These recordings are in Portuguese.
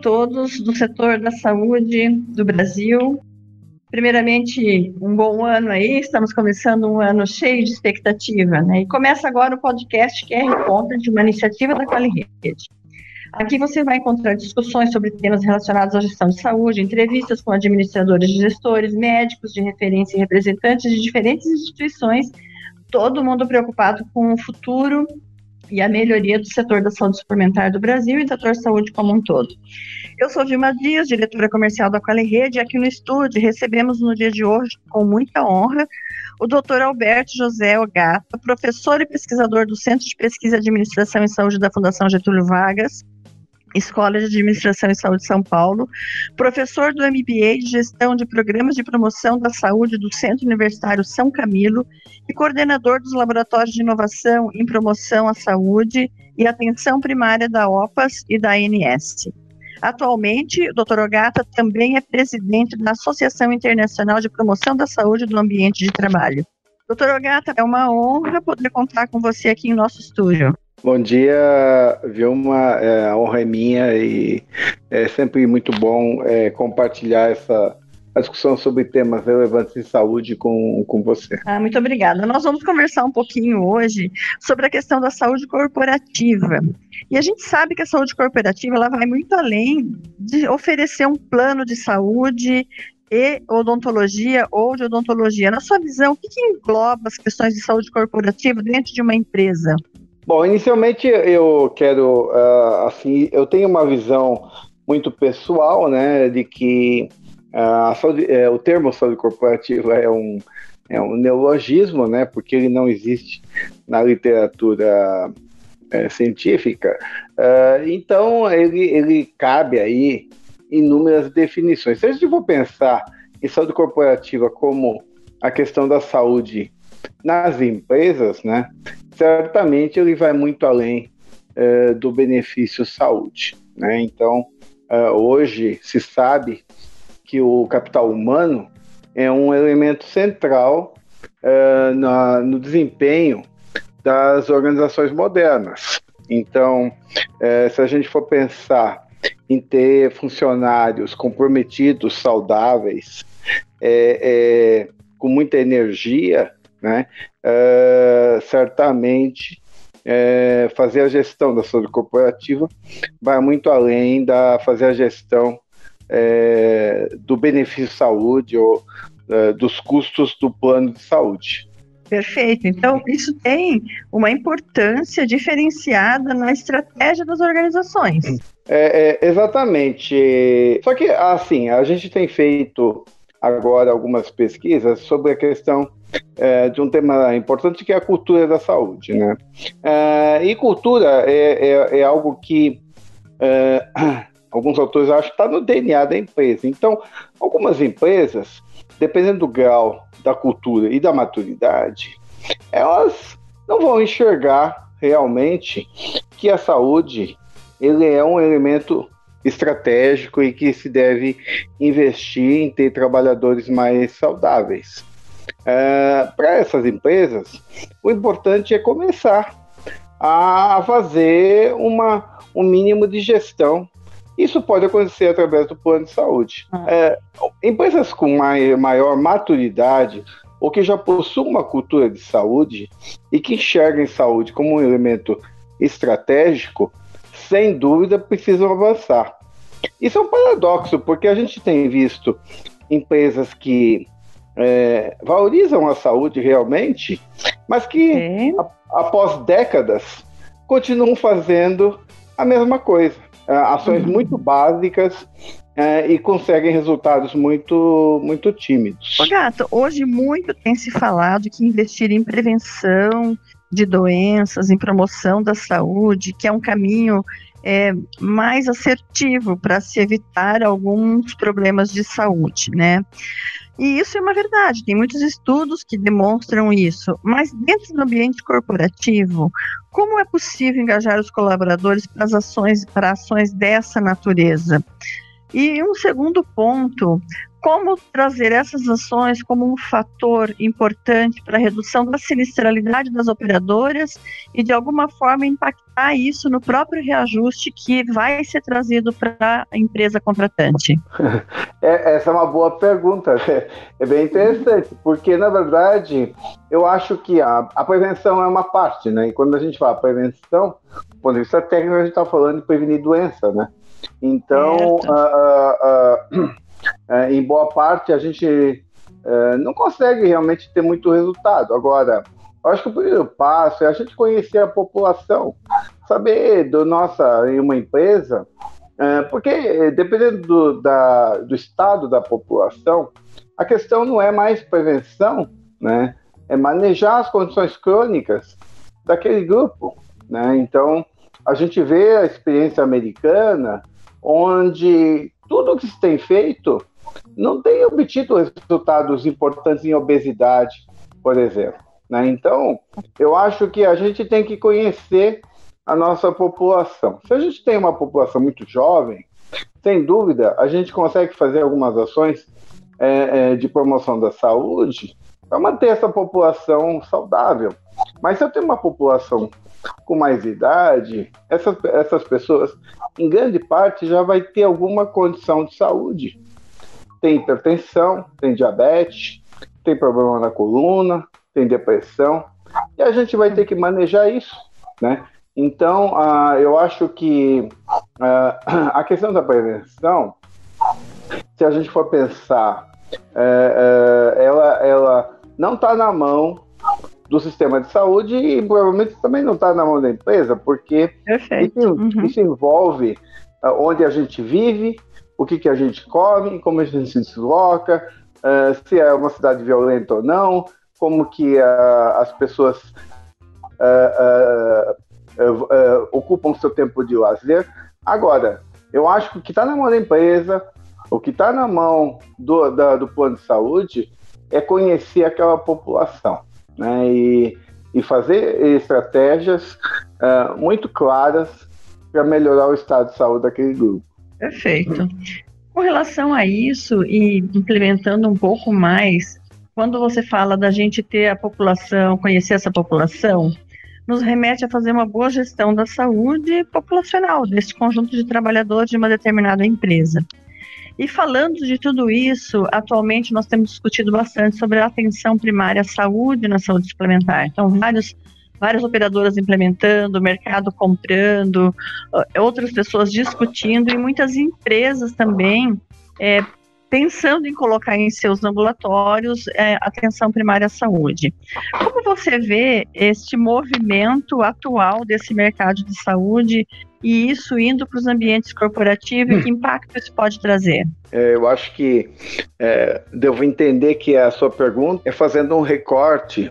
todos do setor da saúde do Brasil. Primeiramente, um bom ano aí, estamos começando um ano cheio de expectativa, né? E começa agora o podcast QR Conta de uma iniciativa da Qualirede. Aqui você vai encontrar discussões sobre temas relacionados à gestão de saúde, entrevistas com administradores de gestores, médicos de referência e representantes de diferentes instituições, todo mundo preocupado com o futuro e a melhoria do setor da saúde suplementar do Brasil e da setor saúde como um todo. Eu sou Vilma Dias, diretora comercial da Quali Rede, e aqui no estúdio recebemos no dia de hoje, com muita honra, o doutor Alberto José Ogata, professor e pesquisador do Centro de Pesquisa e Administração em Saúde da Fundação Getúlio Vargas, Escola de Administração e Saúde de São Paulo, professor do MBA de Gestão de Programas de Promoção da Saúde do Centro Universitário São Camilo e coordenador dos Laboratórios de Inovação em Promoção à Saúde e Atenção Primária da OPAS e da ANS. Atualmente, o Dr. Ogata também é presidente da Associação Internacional de Promoção da Saúde do Ambiente de Trabalho. Doutor Ogata, é uma honra poder contar com você aqui em nosso estúdio. Bom dia, Vilma. É, a honra é minha e é sempre muito bom é, compartilhar essa, a discussão sobre temas relevantes em saúde com, com você. Ah, muito obrigada. Nós vamos conversar um pouquinho hoje sobre a questão da saúde corporativa. E a gente sabe que a saúde corporativa ela vai muito além de oferecer um plano de saúde e odontologia ou de odontologia. Na sua visão, o que, que engloba as questões de saúde corporativa dentro de uma empresa? Bom, inicialmente eu quero, uh, assim, eu tenho uma visão muito pessoal, né, de que uh, saúde, uh, o termo saúde corporativa é um, é um neologismo, né, porque ele não existe na literatura é, científica, uh, então ele, ele cabe aí inúmeras definições. Se a gente for pensar em saúde corporativa como a questão da saúde nas empresas, né, certamente ele vai muito além uh, do benefício saúde. Né? Então, uh, hoje se sabe que o capital humano é um elemento central uh, na, no desempenho das organizações modernas. Então, é, se a gente for pensar em ter funcionários comprometidos, saudáveis, é, é, com muita energia, né, é, certamente é, fazer a gestão da saúde corporativa vai muito além da fazer a gestão é, do benefício saúde ou dos custos do plano de saúde. Perfeito. Então, isso tem uma importância diferenciada na estratégia das organizações. É, é, exatamente. Só que, assim, a gente tem feito agora algumas pesquisas sobre a questão é, de um tema importante que é a cultura da saúde, né? É, e cultura é, é, é algo que é, alguns autores acham que está no DNA da empresa. Então, algumas empresas, dependendo do grau da cultura e da maturidade, elas não vão enxergar realmente que a saúde ele é um elemento estratégico e que se deve investir em ter trabalhadores mais saudáveis. É, Para essas empresas, o importante é começar a fazer uma, um mínimo de gestão. Isso pode acontecer através do plano de saúde. É, empresas com mai, maior maturidade ou que já possuem uma cultura de saúde e que enxergam saúde como um elemento estratégico, sem dúvida precisam avançar. Isso é um paradoxo, porque a gente tem visto empresas que é, valorizam a saúde realmente, mas que a, após décadas continuam fazendo a mesma coisa. É, ações uhum. muito básicas é, e conseguem resultados muito, muito tímidos. Ô, Gato, hoje muito tem se falado que investir em prevenção de doenças, em promoção da saúde, que é um caminho é, mais assertivo para se evitar alguns problemas de saúde, né? E isso é uma verdade, tem muitos estudos que demonstram isso. Mas dentro do ambiente corporativo, como é possível engajar os colaboradores para ações, para ações dessa natureza? E um segundo ponto, como trazer essas ações como um fator importante para a redução da sinistralidade das operadoras e, de alguma forma, impactar isso no próprio reajuste que vai ser trazido para a empresa contratante? É, essa é uma boa pergunta, é bem interessante, porque, na verdade, eu acho que a, a prevenção é uma parte, né? E quando a gente fala prevenção, do ponto de vista técnico, a gente está falando de prevenir doença, né? Então, uh, uh, uh, é, em boa parte, a gente é, não consegue realmente ter muito resultado. Agora, eu acho que o primeiro passo é a gente conhecer a população, saber do nossa em uma empresa, é, porque dependendo do, da, do estado da população, a questão não é mais prevenção, né? É manejar as condições crônicas daquele grupo, né? Então, a gente vê a experiência americana, onde tudo que se tem feito não tem obtido resultados importantes em obesidade, por exemplo. Né? Então, eu acho que a gente tem que conhecer a nossa população. Se a gente tem uma população muito jovem, sem dúvida, a gente consegue fazer algumas ações é, é, de promoção da saúde para manter essa população saudável. Mas se eu tenho uma população com mais idade, essas, essas pessoas, em grande parte, já vai ter alguma condição de saúde. Tem hipertensão, tem diabetes, tem problema na coluna, tem depressão, e a gente vai ter que manejar isso, né? Então, uh, eu acho que uh, a questão da prevenção, se a gente for pensar, uh, ela, ela não está na mão do sistema de saúde e provavelmente também não está na mão da empresa, porque isso, uhum. isso, envolve uh, onde a gente vive, o que, que a gente come, como a gente se desloca, uh, se é uma cidade violenta ou não, como que uh, as pessoas ocupam seu tempo de lazer. Agora, eu acho que o que está na mão da empresa, o que está na mão do, da, do plano de saúde, é conhecer aquela população né, e, e fazer estratégias uh, muito claras para melhorar o estado de saúde daquele grupo. Perfeito. Com relação a isso e implementando um pouco mais, quando você fala da gente ter a população, conhecer essa população, nos remete a fazer uma boa gestão da saúde populacional desse conjunto de trabalhadores de uma determinada empresa. E falando de tudo isso, atualmente nós temos discutido bastante sobre a atenção primária à saúde na saúde suplementar. Então, vários várias operadoras implementando, mercado comprando, outras pessoas discutindo e muitas empresas também é, pensando em colocar em seus ambulatórios é, atenção primária à saúde. Como você vê este movimento atual desse mercado de saúde e isso indo para os ambientes corporativos, hum. que impacto isso pode trazer? É, eu acho que é, devo entender que a sua pergunta é fazendo um recorte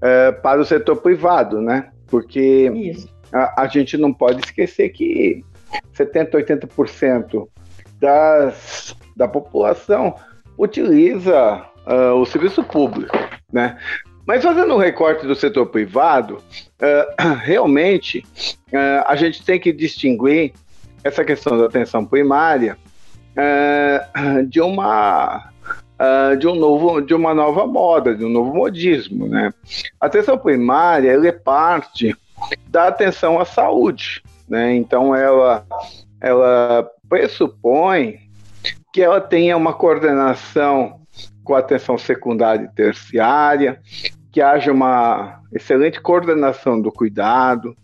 é, para o setor privado, né? Porque a, a, gente não pode esquecer que 70, 80% das, da população utiliza uh, o serviço público, né? Mas fazendo um recorte do setor privado, uh, realmente uh, a gente tem que distinguir essa questão da atenção primária de uma de um novo de uma nova moda, de um novo modismo, né? A atenção primária ela é parte da atenção à saúde, né? Então ela ela pressupõe que ela tenha uma coordenação com a atenção secundária e terciária, que haja uma excelente coordenação do cuidado,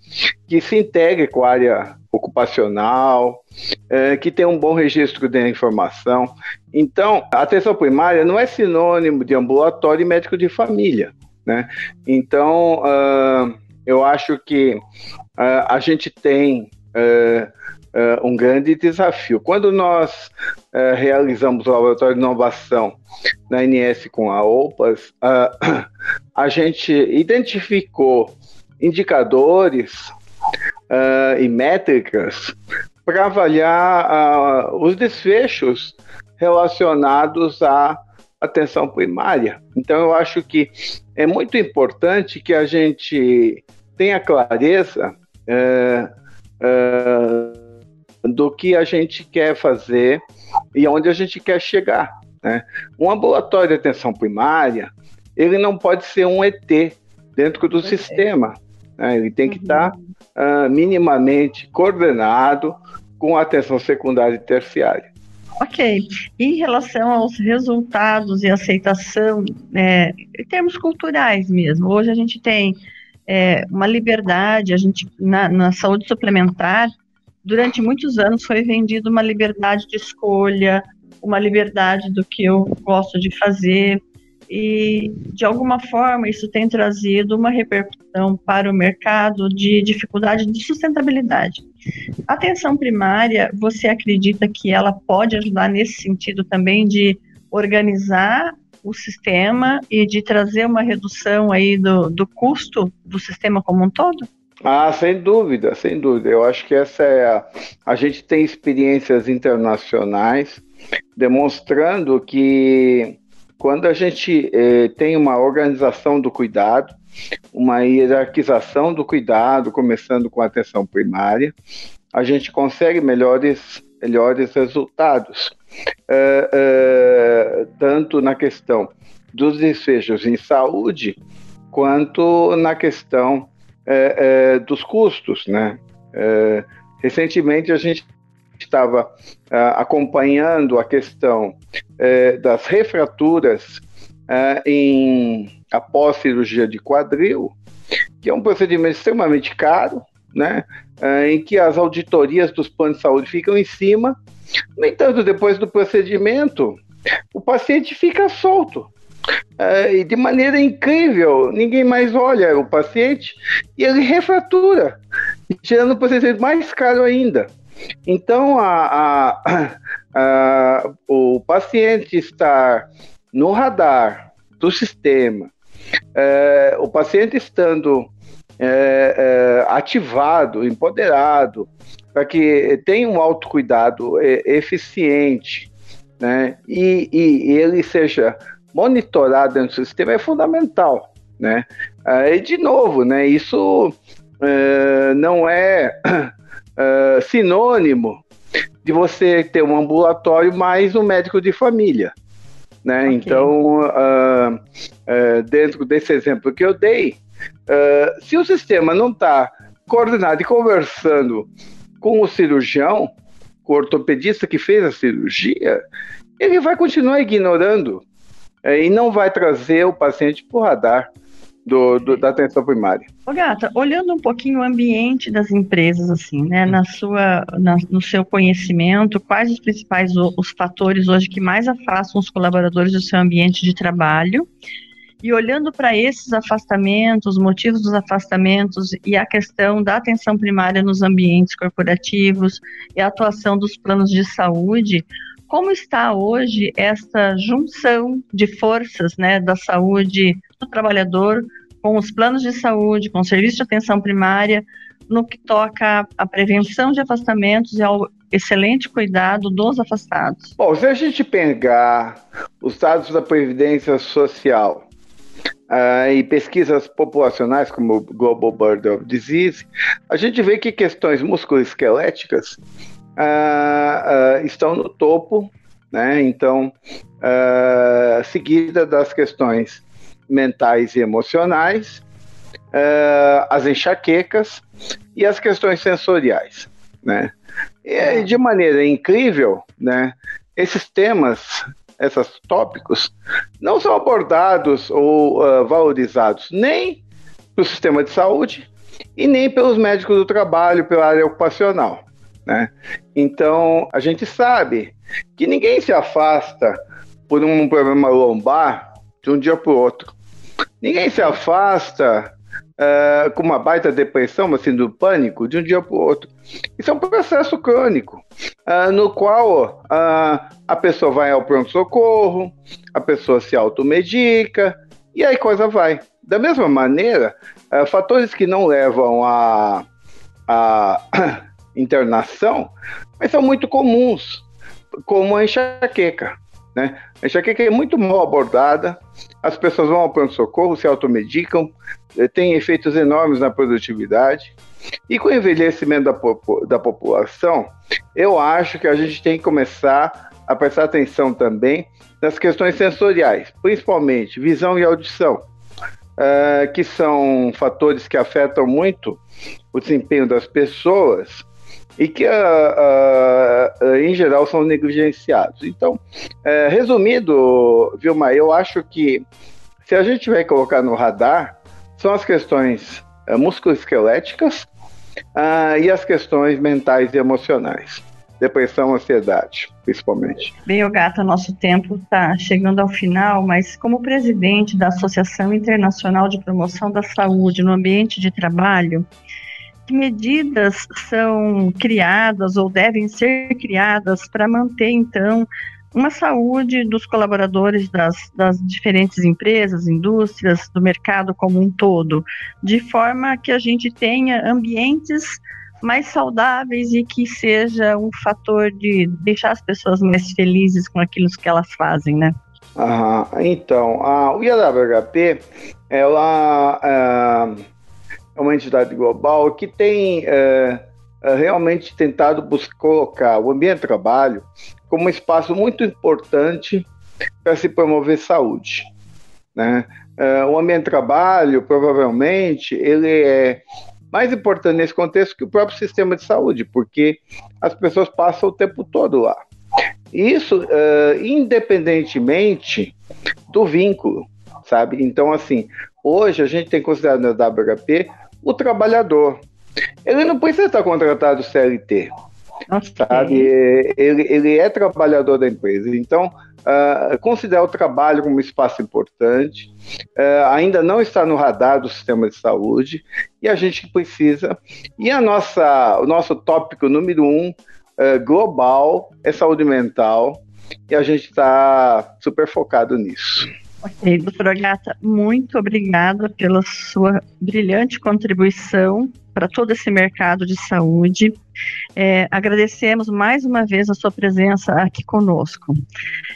que se integre com a área ocupacional, é, que tenha um bom registro da informação. Então, a atenção primária não é sinônimo de ambulatório e médico de família. Né? Então, uh, eu acho que uh, a gente tem uh, uh, um grande desafio. Quando nós uh, realizamos o Laboratório de Inovação na INS com a OPAS, uh, a gente identificou indicadores e métricas para avaliar os desfechos relacionados à atenção primária. Então, eu acho que é muito importante que a gente tenha clareza uh, do que a gente quer fazer e onde a gente quer chegar. Né? Um ambulatório de atenção primária, ele não pode ser um ET dentro do sistema. Né? Ele tem que estar uhum. tá, uh, minimamente coordenado com a atenção secundária e terciária. Ok. Em relação aos resultados e aceitação, é, em termos culturais mesmo, hoje a gente tem é, uma liberdade, a gente na, na saúde suplementar, durante muitos anos foi vendido uma liberdade de escolha, uma liberdade do que eu gosto de fazer, e de alguma forma isso tem trazido uma repercussão para o mercado de dificuldade de sustentabilidade. A atenção primária, você acredita que ela pode ajudar nesse sentido também de organizar o sistema e de trazer uma redução aí do, do custo do sistema como um todo? Ah, sem dúvida, sem dúvida. Eu acho que essa é a. A gente tem experiências internacionais demonstrando que quando a gente eh, tem uma organização do cuidado, uma hierarquização do cuidado, começando com a atenção primária, a gente consegue melhores, melhores resultados, eh, eh, tanto na questão dos desfechos em saúde, quanto na questão dos custos. Né? recentemente, a gente estava uh, acompanhando a questão uh, das refraturas uh, em após cirurgia de quadril, que é um procedimento extremamente caro, né, em que as auditorias dos planos de saúde ficam em cima. No entanto, depois do procedimento, o paciente fica solto. E de maneira incrível, ninguém mais olha o paciente e ele refratura, tirando o procedimento mais caro ainda. Então, a, a, a, o paciente estar no radar do sistema, é, o paciente estando é, é, ativado, empoderado, para que tenha um autocuidado é, eficiente, né, e, e, ele seja monitorado dentro do sistema é fundamental, né? É, e de novo, né? Isso é, não é uh, sinônimo de você ter um ambulatório mais um médico de família. Né? Okay. Então, uh, uh, dentro desse exemplo que eu dei, se o sistema não está coordenado e conversando com o cirurgião, com o ortopedista que fez a cirurgia, ele vai continuar ignorando e não vai trazer o paciente para o radar do, do, da atenção primária. Ô, Gata, olhando um pouquinho o ambiente das empresas, assim, né, na sua, na, no seu conhecimento, quais os principais os fatores hoje que mais afastam os colaboradores do seu ambiente de trabalho? E olhando para esses afastamentos, os motivos dos afastamentos e a questão da atenção primária nos ambientes corporativos e a atuação dos planos de saúde, como está hoje essa junção de forças né, da saúde do trabalhador com os planos de saúde, com o serviço de atenção primária, no que toca à prevenção de afastamentos e ao excelente cuidado dos afastados? Bom, se a gente pegar os dados da Previdência Social uh, e pesquisas populacionais, como o Global Burden of Disease, a gente vê que questões musculoesqueléticas uh, uh, estão no topo, né? Então, seguida das questões mentais e emocionais, as enxaquecas e as questões sensoriais, né? E de maneira incrível, né? Esses temas, esses tópicos, não são abordados ou uh, valorizados nem pelo sistema de saúde e nem pelos médicos do trabalho, pela área ocupacional. Né? Então, a gente sabe que ninguém se afasta por um problema lombar de um dia para o outro. Ninguém se afasta uh, com uma baita depressão, assim, do pânico, de um dia para o outro. Isso é um processo crônico, uh, no qual uh, a pessoa vai ao pronto-socorro, a pessoa se automedica, e aí coisa vai. Da mesma maneira, fatores que não levam a, a internação, mas são muito comuns, como a enxaqueca. Né? A enxaqueca é muito mal abordada, as pessoas vão ao pronto-socorro, se automedicam, eh, tem efeitos enormes na produtividade. E com o envelhecimento da, da população, eu acho que a gente tem que começar a prestar atenção também nas questões sensoriais, principalmente visão e audição, uh, que são fatores que afetam muito o desempenho das pessoas e que, uh, uh, em geral, são negligenciados. Então, uh, resumido, Vilma, eu acho que se a gente vai colocar no radar, são as questões musculoesqueléticas e as questões mentais e emocionais depressão, ansiedade, principalmente. Bem, Gata, nosso tempo está chegando ao final, mas como presidente da Associação Internacional de Promoção da Saúde no Ambiente de Trabalho, que medidas são criadas ou devem ser criadas para manter, então, uma saúde dos colaboradores das, das, diferentes empresas, indústrias, do mercado como um todo, de forma que a gente tenha ambientes mais saudáveis e que seja um fator de deixar as pessoas mais felizes com aquilo que elas fazem, né? Aham. Então, a, o IAWHP, ela é, é uma entidade global que tem é, é, realmente tentado buscar, colocar o ambiente de trabalho como um espaço muito importante para se promover saúde. Né? É, o ambiente de trabalho, provavelmente, ele é mais importante nesse contexto que o próprio sistema de saúde, porque as pessoas passam o tempo todo lá. Isso, uh, independentemente do vínculo, sabe? Então, assim, hoje a gente tem considerado no WHP o trabalhador. Ele não precisa estar contratado CLT, okay. sabe? Ele, ele é trabalhador da empresa. Então, uh, considera o trabalho como um espaço importante, uh, ainda não está no radar do sistema de saúde, e a gente precisa. E a nossa, o nosso tópico número um uh, global é saúde mental, e a gente está super focado nisso. Ok, doutora Gata, muito obrigada pela sua brilhante contribuição para todo esse mercado de saúde. É, agradecemos mais uma vez a sua presença aqui conosco.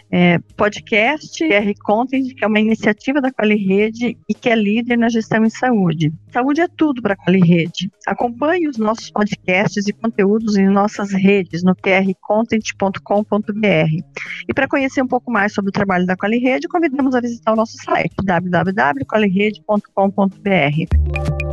É, podcast R Content, que é uma iniciativa da QualiRede e que é líder na gestão em saúde. Saúde é tudo para a QualiRede. Acompanhe os nossos podcasts e conteúdos em nossas redes no prcontent.com.br. E para conhecer um pouco mais sobre o trabalho da QualiRede, convidamos a visitar o nosso site www.qualirede.com.br.